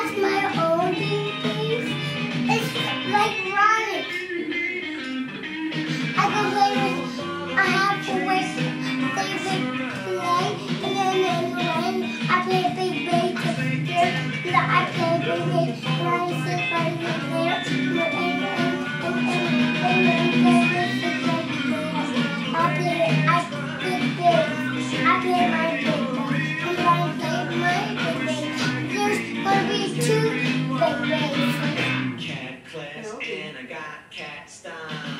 has my own babies. It's like Ronnie. I can play with, I have to with David play, and then when I play a big baby, I play with big baby, and I sit by got cat style. Um,